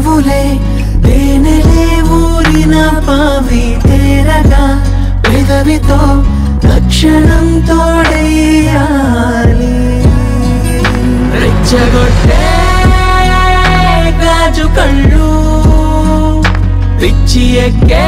పెదవులే తేనెలే ఊరిన పావి తేరగా పెదవితో తక్షణం తోడేయాలి రెచ్చగొట్టే గాజు కళ్ళు పిచ్చి ఎక్కే